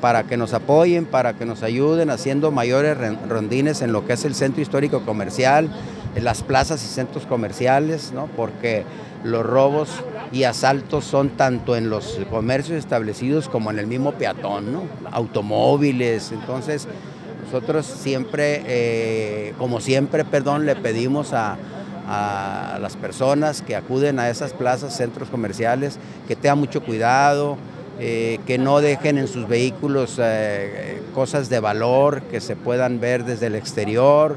para que nos apoyen, para que nos ayuden haciendo mayores rondines en lo que es el centro histórico comercial, en las plazas y centros comerciales, ¿no? porque los robos y asaltos son tanto en los comercios establecidos como en el mismo peatón, ¿no? automóviles. Entonces, nosotros siempre, eh, como siempre, perdón, le pedimos a, las personas que acuden a esas plazas, centros comerciales, que tengan mucho cuidado, eh, que no dejen en sus vehículos eh, cosas de valor que se puedan ver desde el exterior,